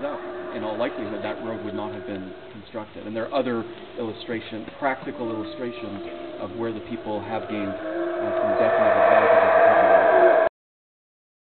was. In all likelihood, that road would not have been constructed. And there are other illustrations, practical illustrations of where the people have gained uh,